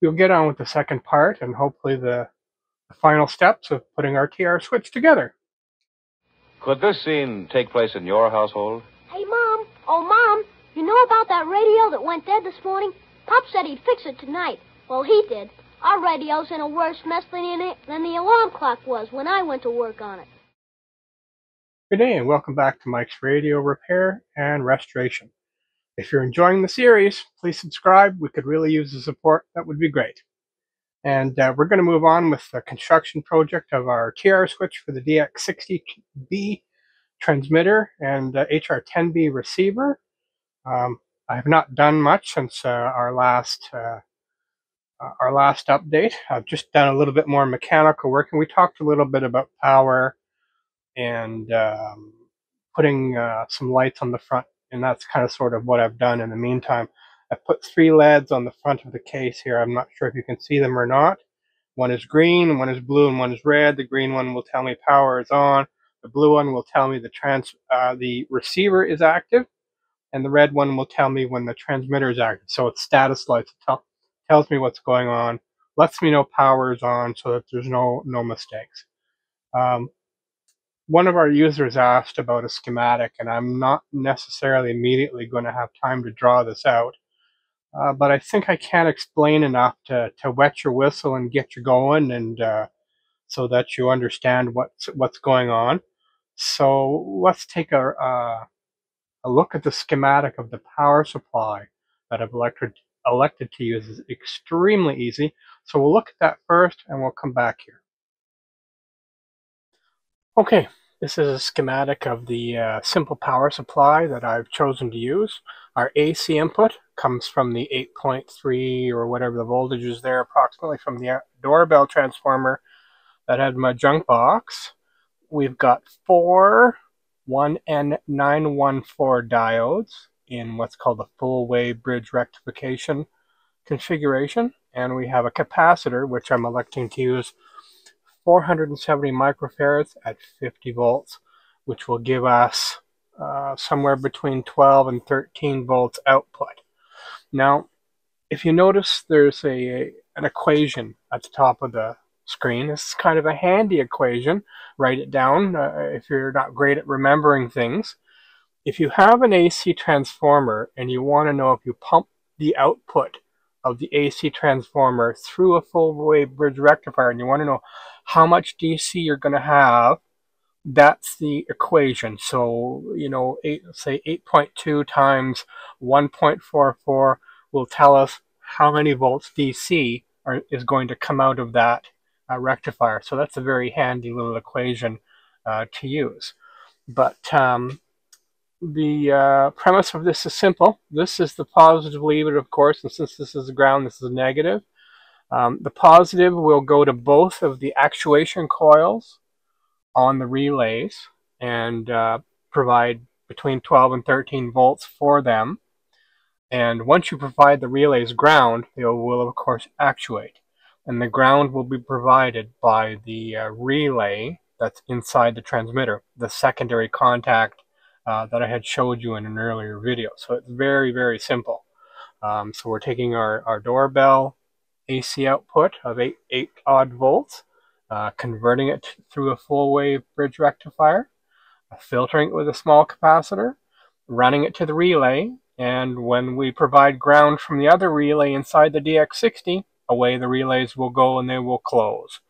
we'll get on with the second part and hopefully the, the final steps of putting our TR switch together. Could this scene take place in your household? Hey, Mom. Oh, Mom, you know about that radio that went dead this morning? Pop said he'd fix it tonight. Well, he did. Our radio's in a worse mess than, than the alarm clock was when I went to work on it. Good day and welcome back to Mike's Radio Repair and Restoration. If you're enjoying the series, please subscribe. We could really use the support. That would be great. And uh, we're going to move on with the construction project of our TR switch for the DX60B transmitter and uh, HR10B receiver. Um, I have not done much since uh, our last uh, uh, our last update. I've just done a little bit more mechanical work, and we talked a little bit about power and um, putting uh, some lights on the front, and that's kind of sort of what I've done in the meantime. I put three LEDs on the front of the case here. I'm not sure if you can see them or not. One is green, one is blue, and one is red. The green one will tell me power is on. The blue one will tell me the trans uh, the receiver is active, and the red one will tell me when the transmitter is active. So it's status lights. It tell, tells me what's going on, lets me know power is on, so that there's no no mistakes. Um, one of our users asked about a schematic, and I'm not necessarily immediately going to have time to draw this out. Uh, but I think I can explain enough to, to wet your whistle and get you going, and uh, so that you understand what's what's going on. So let's take a, a a look at the schematic of the power supply that I've elected elected to use. is extremely easy. So we'll look at that first, and we'll come back here. Okay, this is a schematic of the uh, simple power supply that I've chosen to use. Our AC input comes from the 8.3 or whatever the voltage is there, approximately from the uh, doorbell transformer that had my junk box. We've got four 1N914 diodes in what's called a full wave bridge rectification configuration. And we have a capacitor, which I'm electing to use 470 microfarads at 50 volts, which will give us uh, somewhere between 12 and 13 volts output. Now, if you notice, there's a, an equation at the top of the screen. Is kind of a handy equation. Write it down uh, if you're not great at remembering things. If you have an AC transformer and you want to know if you pump the output of the AC transformer through a full wave bridge rectifier and you want to know how much DC you're going to have, that's the equation. So, you know, eight, say 8.2 times 1.44 will tell us how many volts DC are, is going to come out of that uh, rectifier. So that's a very handy little equation uh, to use. But um, the uh, premise of this is simple. This is the positive lead, of course, and since this is ground, this is negative. Um, the positive will go to both of the actuation coils on the relays and uh, provide between 12 and 13 volts for them. And once you provide the relays ground, they will of course actuate. And the ground will be provided by the uh, relay that's inside the transmitter, the secondary contact uh, that I had showed you in an earlier video. So it's very, very simple. Um, so we're taking our, our doorbell AC output of 8, 8 odd volts, uh, converting it through a full wave bridge rectifier, uh, filtering it with a small capacitor, running it to the relay, and when we provide ground from the other relay inside the DX60, away the relays will go and they will close.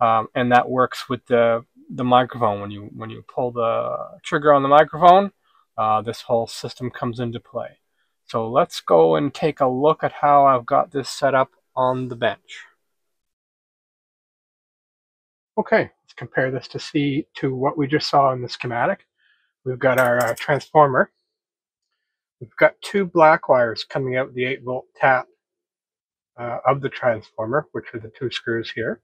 Um, and that works with the the microphone. When you when you pull the trigger on the microphone, uh, this whole system comes into play. So let's go and take a look at how I've got this set up on the bench. Okay, let's compare this to see to what we just saw in the schematic. We've got our uh, transformer. We've got two black wires coming out the 8 volt tap uh, of the transformer, which are the two screws here.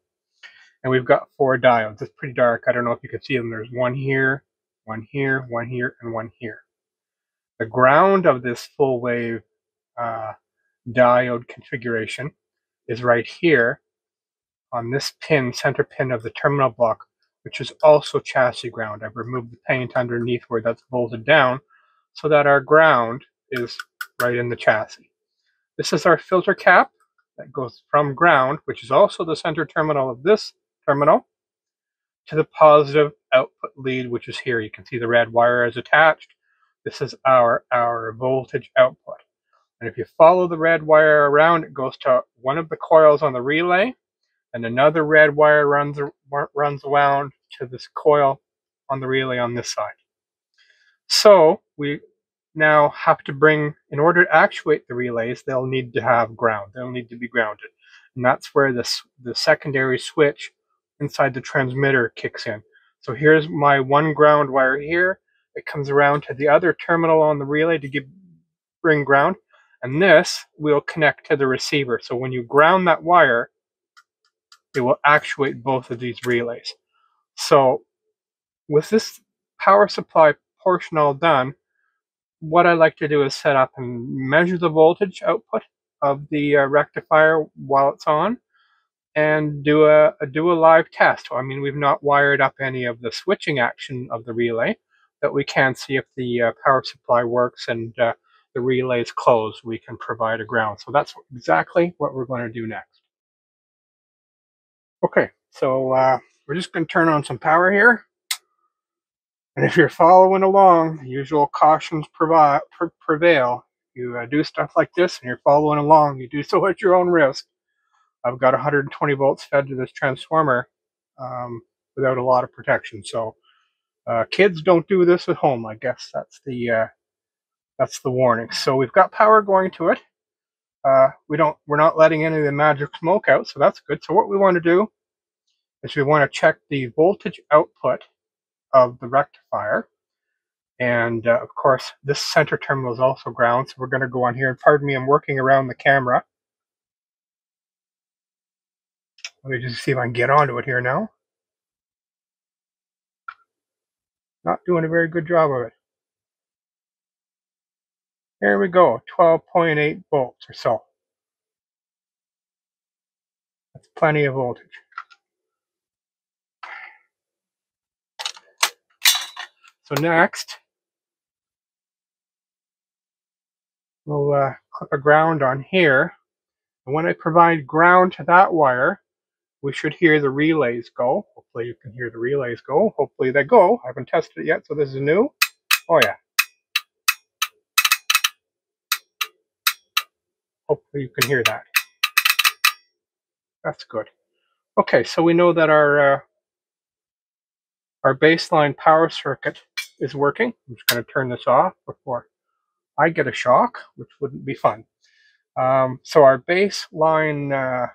And we've got four diodes. It's pretty dark. I don't know if you can see them. There's one here, one here, one here, and one here. The ground of this full wave uh, diode configuration is right here on this pin, center pin of the terminal block, which is also chassis ground. I've removed the paint underneath where that's bolted down so that our ground is right in the chassis. This is our filter cap that goes from ground, which is also the center terminal of this terminal, to the positive output lead, which is here. You can see the red wire is attached. This is our, our voltage output. And if you follow the red wire around, it goes to one of the coils on the relay, and another red wire runs, runs around to this coil on the relay on this side. So we now have to bring, in order to actuate the relays, they'll need to have ground. They'll need to be grounded. And that's where this, the secondary switch inside the transmitter kicks in. So here's my one ground wire here. It comes around to the other terminal on the relay to give, bring ground. And this will connect to the receiver. So when you ground that wire, it will actuate both of these relays. So with this power supply portion all done, what I like to do is set up and measure the voltage output of the uh, rectifier while it's on and do a, a, do a live test. I mean, we've not wired up any of the switching action of the relay, but we can see if the uh, power supply works and uh, the relay is closed. We can provide a ground. So that's exactly what we're going to do next. Okay, so uh, we're just going to turn on some power here. And if you're following along, usual cautions prevail. You uh, do stuff like this and you're following along, you do so at your own risk. I've got 120 volts fed to this transformer um, without a lot of protection. So uh, kids don't do this at home. I guess that's the uh, that's the warning. So we've got power going to it. Uh, we don't we're not letting any of the magic smoke out, so that's good. So what we want to do is we want to check the voltage output of the rectifier. And uh, of course, this center terminal is also ground, so we're going to go on here. And pardon me, I'm working around the camera. Let me just see if I can get onto it here now. Not doing a very good job of it. There we go, 12.8 volts or so. That's plenty of voltage. So next, we'll uh, clip a ground on here. And when I provide ground to that wire, we should hear the relays go. Hopefully you can hear the relays go. Hopefully they go. I haven't tested it yet, so this is new. Oh yeah. Hopefully you can hear that. That's good. Okay, so we know that our uh, our baseline power circuit is working. I'm just going to turn this off before I get a shock, which wouldn't be fun. Um, so our baseline uh,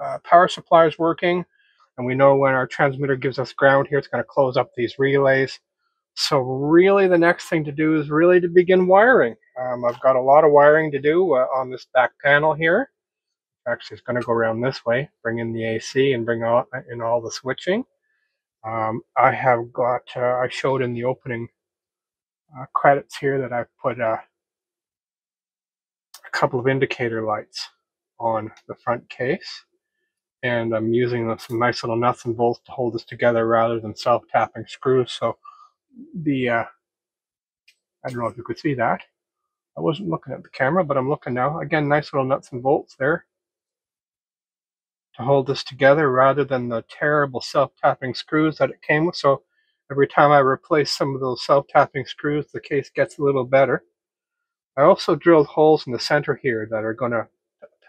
uh, power supply is working, and we know when our transmitter gives us ground here, it's going to close up these relays. So really the next thing to do is really to begin wiring. Um, I've got a lot of wiring to do uh, on this back panel here. Actually, it's going to go around this way, bring in the AC and bring all, in all the switching. Um, I have got, uh, I showed in the opening uh, credits here that I've put uh, a couple of indicator lights on the front case. And I'm using some nice little nuts and bolts to hold this together rather than self-tapping screws. So the, uh, I don't know if you could see that. I wasn't looking at the camera, but I'm looking now. Again, nice little nuts and bolts there to hold this together rather than the terrible self-tapping screws that it came with. So every time I replace some of those self-tapping screws, the case gets a little better. I also drilled holes in the center here that are going to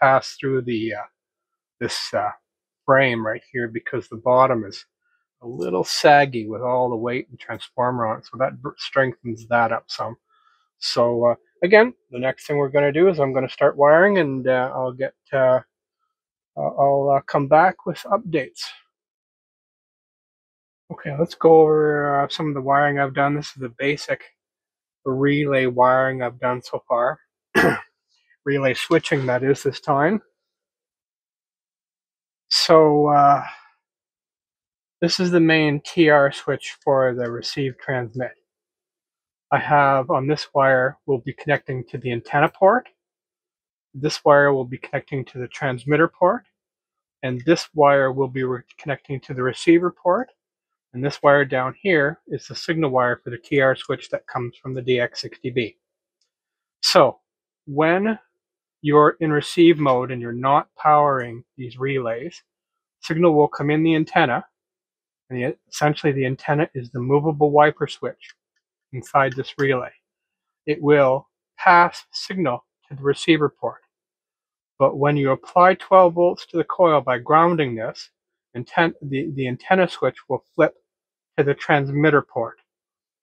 pass through the uh, this uh, frame right here because the bottom is a little saggy with all the weight and transformer on it. So that strengthens that up some. So uh, again, the next thing we're going to do is I'm going to start wiring and uh, I'll get uh, I'll uh, come back with updates. Okay, let's go over uh, some of the wiring I've done. This is the basic relay wiring I've done so far. relay switching, that is, this time. So, uh, this is the main TR switch for the receive transmit. I have on this wire, will be connecting to the antenna port. This wire will be connecting to the transmitter port, and this wire will be connecting to the receiver port. And this wire down here is the signal wire for the TR switch that comes from the DX60B. So when you're in receive mode and you're not powering these relays, signal will come in the antenna, and the, essentially the antenna is the movable wiper switch inside this relay. It will pass signal to the receiver port. But when you apply 12 volts to the coil by grounding this, the, the antenna switch will flip to the transmitter port.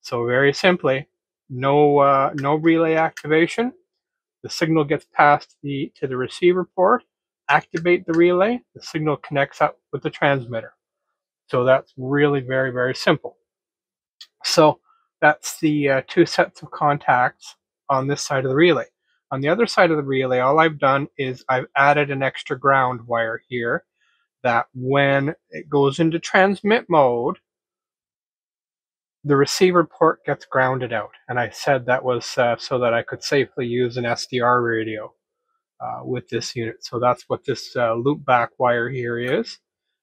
So very simply, no, uh, no relay activation. The signal gets passed the, to the receiver port, activate the relay, the signal connects up with the transmitter. So that's really very, very simple. So that's the uh, two sets of contacts on this side of the relay. On the other side of the relay, all I've done is I've added an extra ground wire here that when it goes into transmit mode, the receiver port gets grounded out. And I said that was uh, so that I could safely use an SDR radio uh, with this unit. So that's what this uh, loop back wire here is.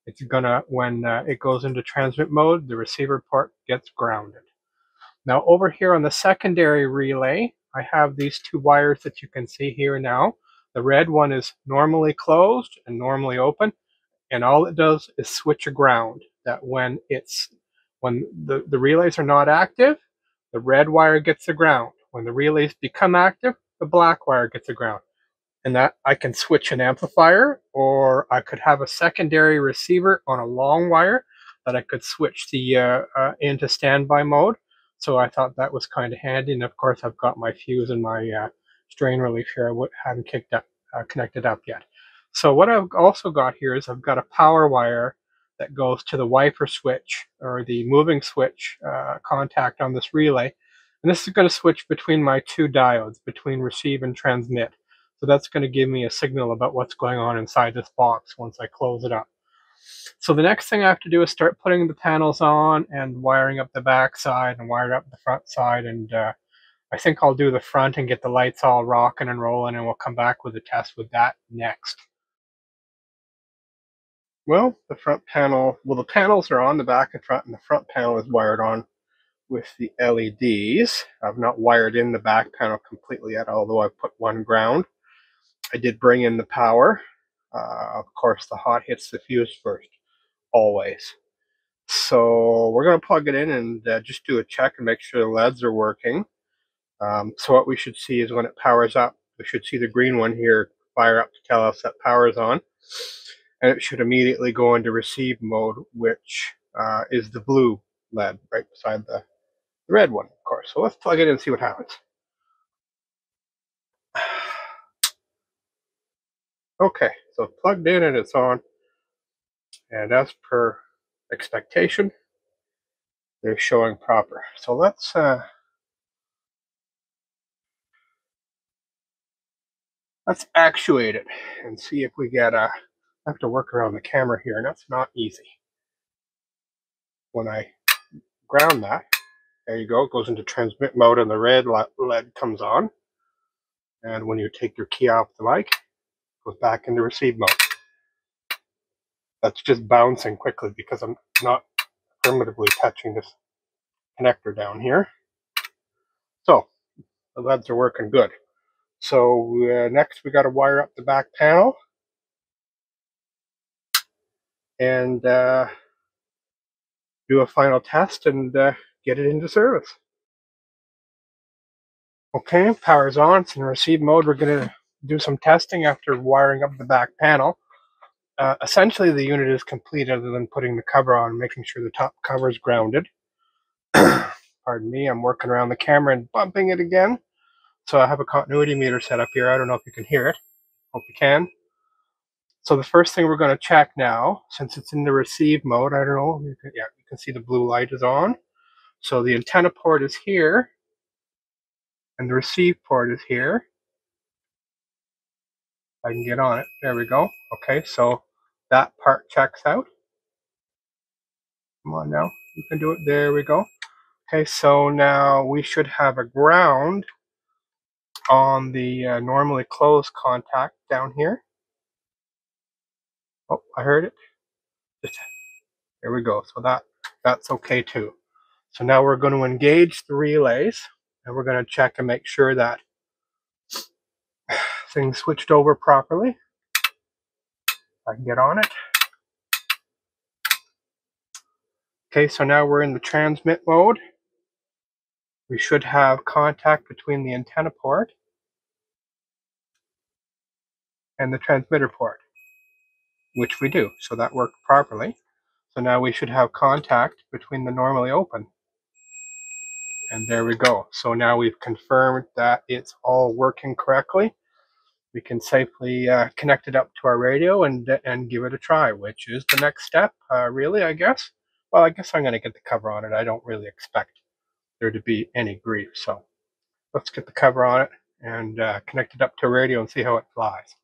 It's gonna, when uh, it goes into transmit mode, the receiver port gets grounded. Now over here on the secondary relay, I have these two wires that you can see here now. The red one is normally closed and normally open, and all it does is switch a ground that when it's when the, the relays are not active, the red wire gets the ground. When the relays become active, the black wire gets the ground. And that I can switch an amplifier or I could have a secondary receiver on a long wire that I could switch the uh, uh, into standby mode so I thought that was kind of handy. And of course, I've got my fuse and my uh, strain relief here. I haven't kicked up, uh, connected up yet. So what I've also got here is I've got a power wire that goes to the wiper switch or the moving switch uh, contact on this relay. And this is going to switch between my two diodes, between receive and transmit. So that's going to give me a signal about what's going on inside this box once I close it up. So the next thing I have to do is start putting the panels on and wiring up the back side and wire up the front side. And uh, I think I'll do the front and get the lights all rocking and rolling and we'll come back with a test with that next. Well, the front panel, well, the panels are on the back and front and the front panel is wired on with the LEDs. I've not wired in the back panel completely yet, although I've put one ground. I did bring in the power uh, of course, the hot hits the fuse first, always. So we're going to plug it in and uh, just do a check and make sure the LEDs are working. Um, so what we should see is when it powers up, we should see the green one here fire up to tell us that power is on. And it should immediately go into receive mode, which uh, is the blue LED right beside the, the red one, of course. So let's plug it in and see what happens. Okay, so plugged in and it's on. And as per expectation, they're showing proper. So let's uh, let's actuate it and see if we get a. Uh, I have to work around the camera here, and that's not easy. When I ground that, there you go, it goes into transmit mode and the red LED comes on. And when you take your key off the mic, goes back into receive mode. That's just bouncing quickly because I'm not primitively touching this connector down here. So the LEDs are working good. So uh, next we got to wire up the back panel and uh, do a final test and uh, get it into service. Okay, power's on. It's in receive mode. We're going to do some testing after wiring up the back panel. Uh, essentially, the unit is complete other than putting the cover on and making sure the top cover is grounded. Pardon me, I'm working around the camera and bumping it again. So I have a continuity meter set up here. I don't know if you can hear it. Hope you can. So the first thing we're going to check now, since it's in the receive mode, I don't know, you can, yeah, you can see the blue light is on. So the antenna port is here, and the receive port is here. I can get on it. There we go. Okay, so that part checks out. Come on now, you can do it. There we go. Okay, so now we should have a ground on the uh, normally closed contact down here. Oh, I heard it. There we go. So that that's okay too. So now we're going to engage the relays and we're going to check and make sure that things switched over properly. I can get on it. Okay, so now we're in the transmit mode. We should have contact between the antenna port and the transmitter port, which we do. So that worked properly. So now we should have contact between the normally open. And there we go. So now we've confirmed that it's all working correctly. We can safely uh, connect it up to our radio and, and give it a try, which is the next step, uh, really, I guess. Well, I guess I'm going to get the cover on it. I don't really expect there to be any grief. So let's get the cover on it and uh, connect it up to a radio and see how it flies.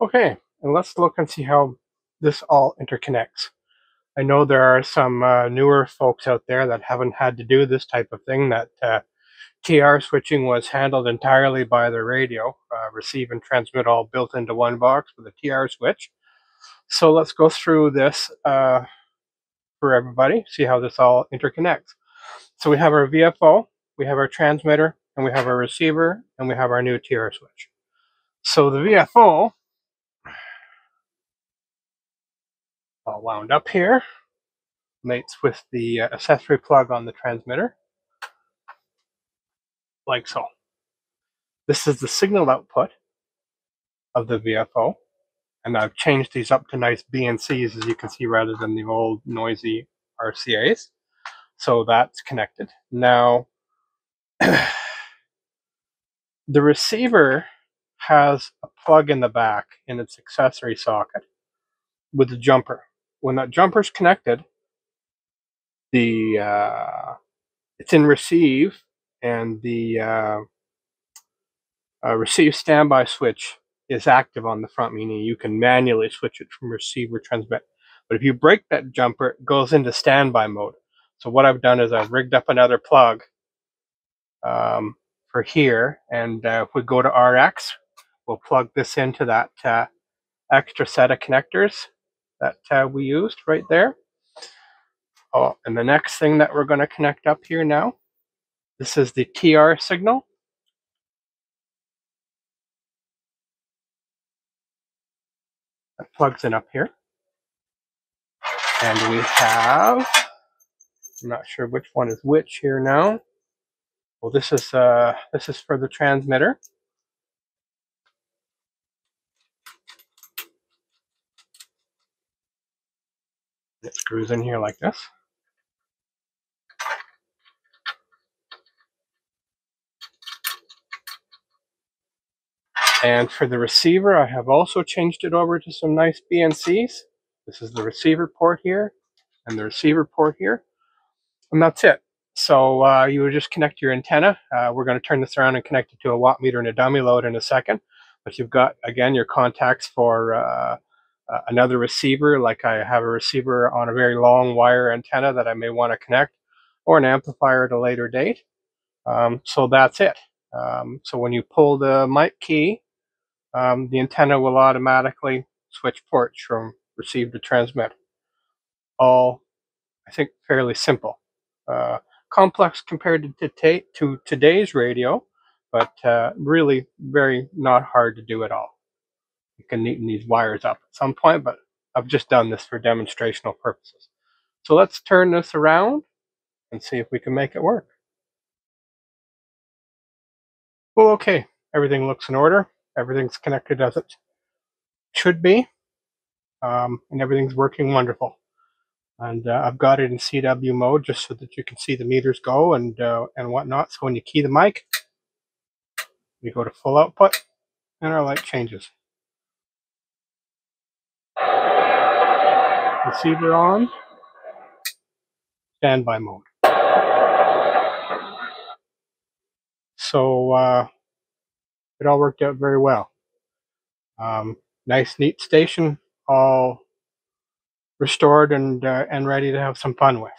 Okay, and let's look and see how this all interconnects. I know there are some uh, newer folks out there that haven't had to do this type of thing, that TR switching was handled entirely by the radio, uh, receive and transmit all built into one box with a TR switch. So let's go through this uh, for everybody, see how this all interconnects. So we have our VFO, we have our transmitter, and we have our receiver, and we have our new TR switch. So the VFO all wound up here. Mates with the uh, accessory plug on the transmitter, like so. This is the signal output of the VFO, and I've changed these up to nice BNCs, as you can see, rather than the old noisy RCAs. So that's connected. Now, the receiver has a plug in the back in its accessory socket with the jumper when that jumper's connected, the uh, it's in receive, and the uh, uh, receive standby switch is active on the front, meaning you can manually switch it from receive or transmit. But if you break that jumper, it goes into standby mode. So what I've done is I've rigged up another plug um, for here, and uh, if we go to RX, we'll plug this into that uh, extra set of connectors that uh, we used right there. Oh, and the next thing that we're going to connect up here now, this is the TR signal. That plugs in up here. And we have, I'm not sure which one is which here now. Well, this is uh, this is for the transmitter. It screws in here like this. And for the receiver, I have also changed it over to some nice BNCs. This is the receiver port here and the receiver port here. And that's it. So uh, you would just connect your antenna. Uh, we're going to turn this around and connect it to a watt meter and a dummy load in a second. But you've got, again, your contacts for uh, uh, another receiver, like I have a receiver on a very long wire antenna that I may want to connect, or an amplifier at a later date. Um, so that's it. Um, so when you pull the mic key, um, the antenna will automatically switch ports from receive to transmit. All, I think, fairly simple. Uh, complex compared to, to today's radio, but uh, really very not hard to do at all you can neaten these wires up at some point, but I've just done this for demonstrational purposes. So let's turn this around and see if we can make it work. Well, okay, everything looks in order. Everything's connected as it should be, um, and everything's working wonderful. And uh, I've got it in CW mode just so that you can see the meters go and uh, and whatnot. So when you key the mic, we go to full output, and our light changes. receiver on, standby mode. So uh, it all worked out very well. Um, nice, neat station, all restored and uh, and ready to have some fun with.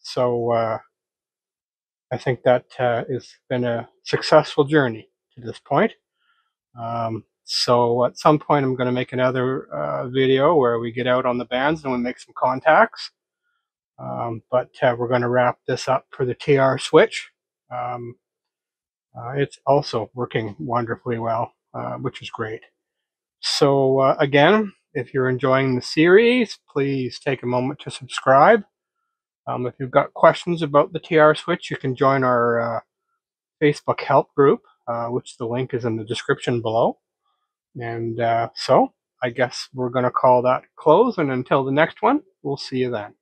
So uh, I think that uh, has been a successful journey to this point. Um, so at some point, I'm going to make another uh, video where we get out on the bands and we make some contacts. Um, but uh, we're going to wrap this up for the TR switch. Um, uh, it's also working wonderfully well, uh, which is great. So uh, again, if you're enjoying the series, please take a moment to subscribe. Um, if you've got questions about the TR switch, you can join our uh, Facebook help group, uh, which the link is in the description below. And uh, so I guess we're going to call that close. And until the next one, we'll see you then.